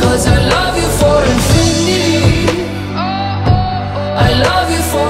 Cause I love you for infinity. I love you for